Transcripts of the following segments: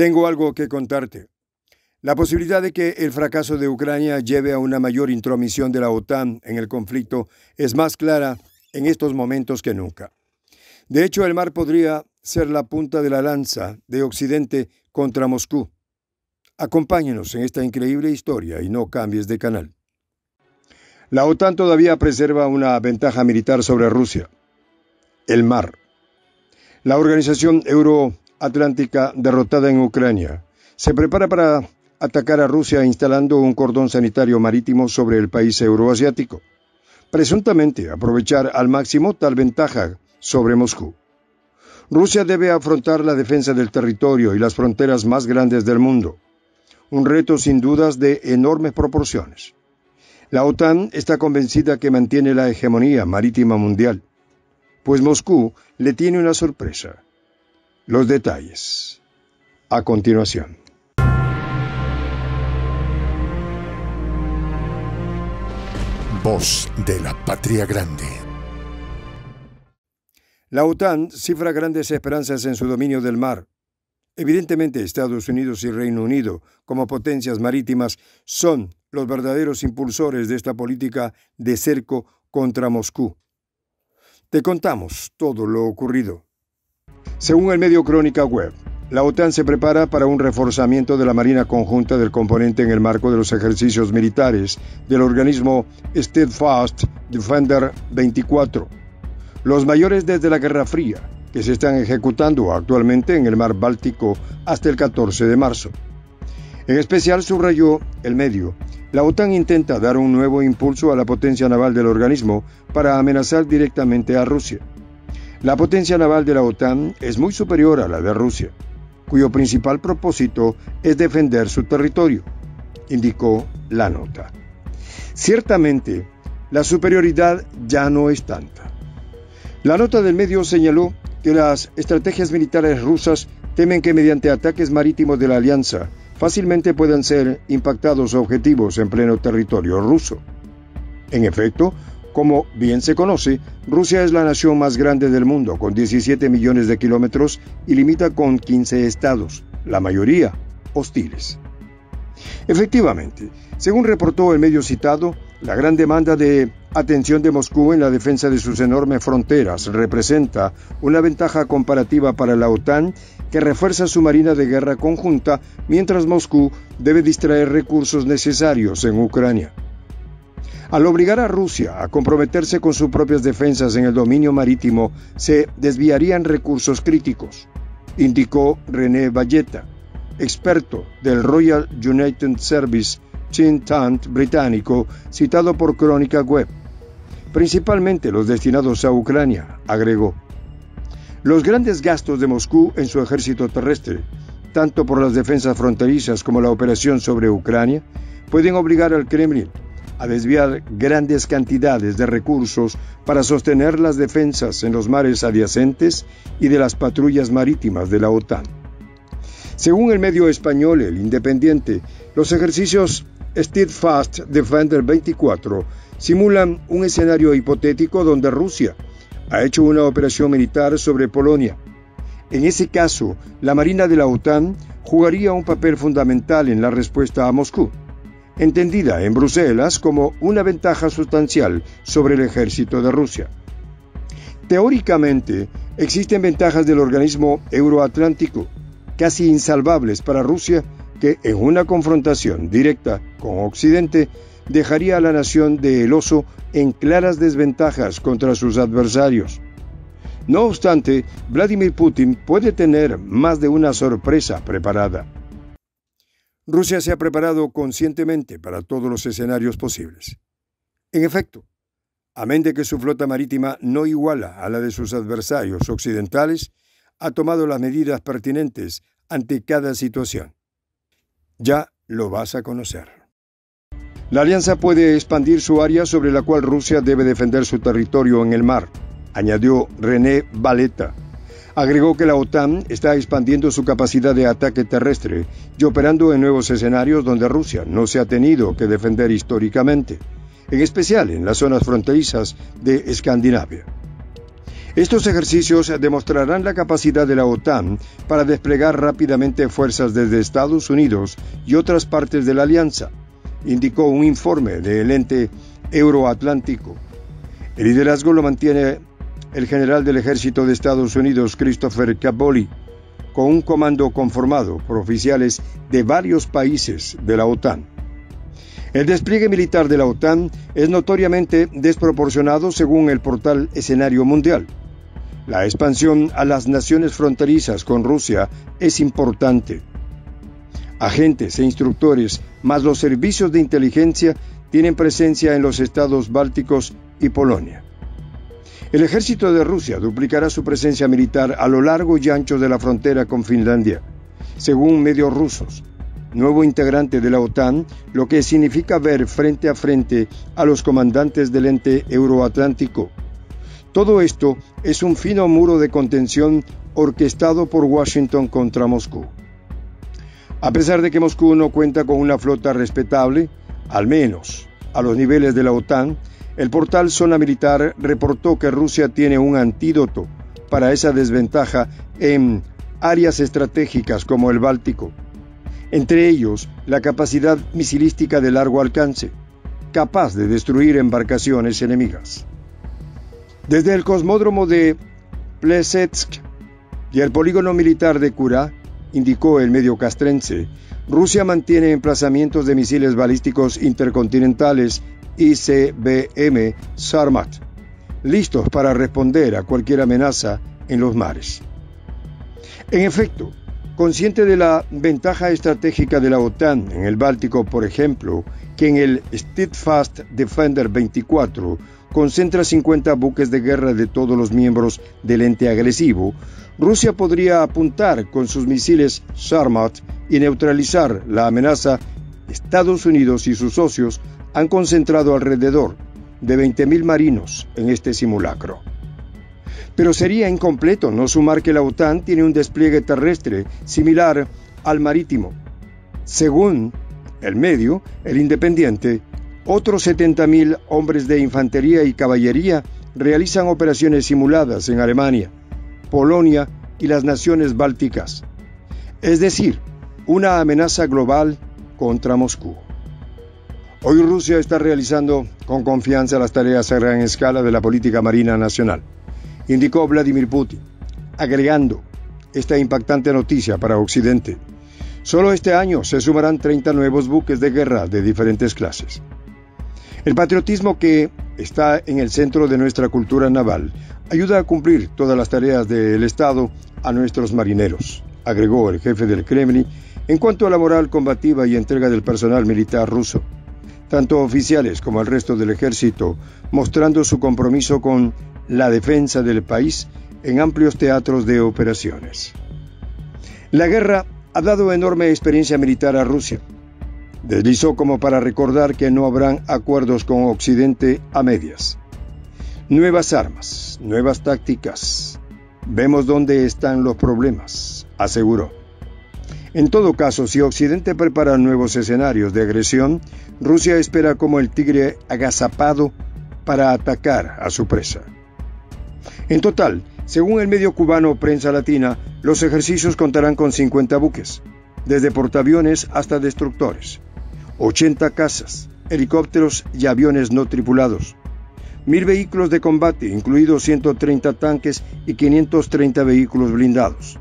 Tengo algo que contarte. La posibilidad de que el fracaso de Ucrania lleve a una mayor intromisión de la OTAN en el conflicto es más clara en estos momentos que nunca. De hecho, el mar podría ser la punta de la lanza de Occidente contra Moscú. Acompáñenos en esta increíble historia y no cambies de canal. La OTAN todavía preserva una ventaja militar sobre Rusia. El mar. La organización euroatlántica derrotada en Ucrania se prepara para atacar a Rusia instalando un cordón sanitario marítimo sobre el país euroasiático, presuntamente aprovechar al máximo tal ventaja sobre Moscú. Rusia debe afrontar la defensa del territorio y las fronteras más grandes del mundo, un reto sin dudas de enormes proporciones. La OTAN está convencida que mantiene la hegemonía marítima mundial, pues Moscú le tiene una sorpresa. Los detalles. A continuación. Voz de la Patria Grande. La OTAN cifra grandes esperanzas en su dominio del mar. Evidentemente, Estados Unidos y Reino Unido, como potencias marítimas, son los verdaderos impulsores de esta política de cerco contra Moscú. Te contamos todo lo ocurrido. Según el medio Crónica Web, la OTAN se prepara para un reforzamiento de la Marina Conjunta del componente en el marco de los ejercicios militares del organismo Steadfast Defender 24, los mayores desde la Guerra Fría, que se están ejecutando actualmente en el mar Báltico hasta el 14 de marzo. En especial subrayó el medio, la OTAN intenta dar un nuevo impulso a la potencia naval del organismo para amenazar directamente a Rusia. La potencia naval de la OTAN es muy superior a la de Rusia cuyo principal propósito es defender su territorio, indicó la nota. Ciertamente, la superioridad ya no es tanta. La nota del medio señaló que las estrategias militares rusas temen que mediante ataques marítimos de la alianza fácilmente puedan ser impactados objetivos en pleno territorio ruso. En efecto, como bien se conoce, Rusia es la nación más grande del mundo, con 17 millones de kilómetros y limita con 15 estados, la mayoría hostiles. Efectivamente, según reportó el medio citado, la gran demanda de atención de Moscú en la defensa de sus enormes fronteras representa una ventaja comparativa para la OTAN que refuerza su marina de guerra conjunta mientras Moscú debe distraer recursos necesarios en Ucrania. Al obligar a Rusia a comprometerse con sus propias defensas en el dominio marítimo, se desviarían recursos críticos, indicó René Valletta, experto del Royal United Service think tank británico citado por Crónica Web. Principalmente los destinados a Ucrania, agregó. Los grandes gastos de Moscú en su ejército terrestre, tanto por las defensas fronterizas como la operación sobre Ucrania, pueden obligar al Kremlin a desviar grandes cantidades de recursos para sostener las defensas en los mares adyacentes y de las patrullas marítimas de la OTAN. Según el medio español El Independiente, los ejercicios Steadfast Defender 24 simulan un escenario hipotético donde Rusia ha hecho una operación militar sobre Polonia. En ese caso, la Marina de la OTAN jugaría un papel fundamental en la respuesta a Moscú entendida en Bruselas como una ventaja sustancial sobre el ejército de Rusia. Teóricamente, existen ventajas del organismo euroatlántico, casi insalvables para Rusia, que en una confrontación directa con Occidente dejaría a la nación de El Oso en claras desventajas contra sus adversarios. No obstante, Vladimir Putin puede tener más de una sorpresa preparada. Rusia se ha preparado conscientemente para todos los escenarios posibles. En efecto, amén de que su flota marítima no iguala a la de sus adversarios occidentales, ha tomado las medidas pertinentes ante cada situación. Ya lo vas a conocer. La alianza puede expandir su área sobre la cual Rusia debe defender su territorio en el mar, añadió René Valeta, Agregó que la OTAN está expandiendo su capacidad de ataque terrestre y operando en nuevos escenarios donde Rusia no se ha tenido que defender históricamente, en especial en las zonas fronterizas de Escandinavia. Estos ejercicios demostrarán la capacidad de la OTAN para desplegar rápidamente fuerzas desde Estados Unidos y otras partes de la alianza, indicó un informe del ente euroatlántico. El liderazgo lo mantiene el general del ejército de Estados Unidos, Christopher Caboli, con un comando conformado por oficiales de varios países de la OTAN. El despliegue militar de la OTAN es notoriamente desproporcionado según el portal Escenario Mundial. La expansión a las naciones fronterizas con Rusia es importante. Agentes e instructores, más los servicios de inteligencia, tienen presencia en los estados bálticos y Polonia. El ejército de Rusia duplicará su presencia militar a lo largo y ancho de la frontera con Finlandia, según medios rusos nuevo integrante de la OTAN, lo que significa ver frente a frente a los comandantes del ente euroatlántico. Todo esto es un fino muro de contención orquestado por Washington contra Moscú. A pesar de que Moscú no cuenta con una flota respetable, al menos a los niveles de la OTAN, el portal Zona Militar reportó que Rusia tiene un antídoto para esa desventaja en áreas estratégicas como el Báltico entre ellos la capacidad misilística de largo alcance, capaz de destruir embarcaciones enemigas. Desde el cosmódromo de Plesetsk y el polígono militar de Kura, indicó el medio castrense, Rusia mantiene emplazamientos de misiles balísticos intercontinentales ICBM Sarmat, listos para responder a cualquier amenaza en los mares. En efecto, Consciente de la ventaja estratégica de la OTAN en el Báltico, por ejemplo, que en el Steadfast Defender 24 concentra 50 buques de guerra de todos los miembros del ente agresivo, Rusia podría apuntar con sus misiles Sarmat y neutralizar la amenaza. Estados Unidos y sus socios han concentrado alrededor de 20.000 marinos en este simulacro. Pero sería incompleto no sumar que la OTAN tiene un despliegue terrestre similar al marítimo. Según el medio, el Independiente, otros 70.000 hombres de infantería y caballería realizan operaciones simuladas en Alemania, Polonia y las naciones bálticas. Es decir, una amenaza global contra Moscú. Hoy Rusia está realizando con confianza las tareas a gran escala de la política marina nacional indicó Vladimir Putin, agregando esta impactante noticia para Occidente. Solo este año se sumarán 30 nuevos buques de guerra de diferentes clases. El patriotismo que está en el centro de nuestra cultura naval ayuda a cumplir todas las tareas del Estado a nuestros marineros, agregó el jefe del Kremlin en cuanto a la moral combativa y entrega del personal militar ruso, tanto oficiales como el resto del ejército, mostrando su compromiso con la defensa del país en amplios teatros de operaciones. La guerra ha dado enorme experiencia militar a Rusia. Deslizó como para recordar que no habrán acuerdos con Occidente a medias. Nuevas armas, nuevas tácticas. Vemos dónde están los problemas, aseguró. En todo caso, si Occidente prepara nuevos escenarios de agresión, Rusia espera como el tigre agazapado para atacar a su presa. En total, según el medio cubano Prensa Latina, los ejercicios contarán con 50 buques, desde portaaviones hasta destructores, 80 casas, helicópteros y aviones no tripulados, mil vehículos de combate, incluidos 130 tanques y 530 vehículos blindados.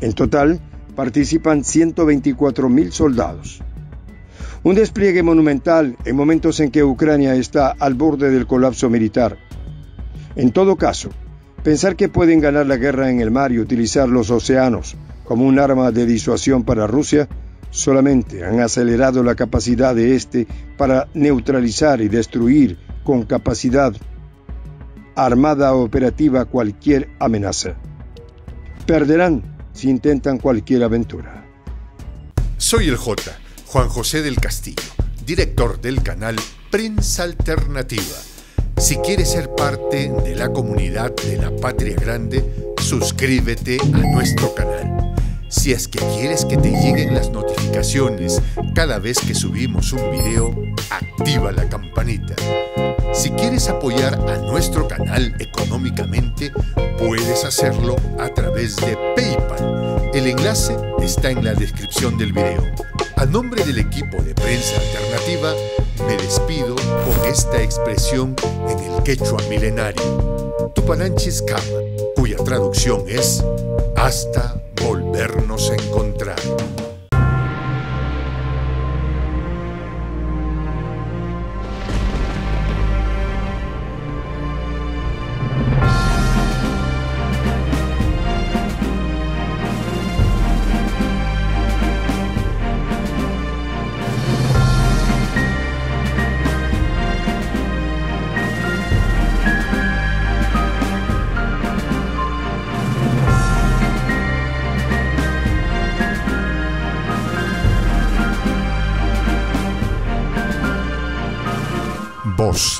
En total, participan 124.000 soldados. Un despliegue monumental en momentos en que Ucrania está al borde del colapso militar en todo caso, pensar que pueden ganar la guerra en el mar y utilizar los océanos como un arma de disuasión para Rusia solamente han acelerado la capacidad de éste para neutralizar y destruir con capacidad armada operativa cualquier amenaza. Perderán si intentan cualquier aventura. Soy el J, Juan José del Castillo, director del canal Prensa Alternativa si quieres ser parte de la comunidad de la Patria Grande, suscríbete a nuestro canal. Si es que quieres que te lleguen las notificaciones cada vez que subimos un video, activa la campanita. Si quieres apoyar a nuestro canal económicamente, puedes hacerlo a través de PayPal. El enlace está en la descripción del video. A nombre del equipo de prensa alternativa, me despido con esta expresión en el quechua milenario, Tupananchis Kama, cuya traducción es hasta volvernos a encontrar.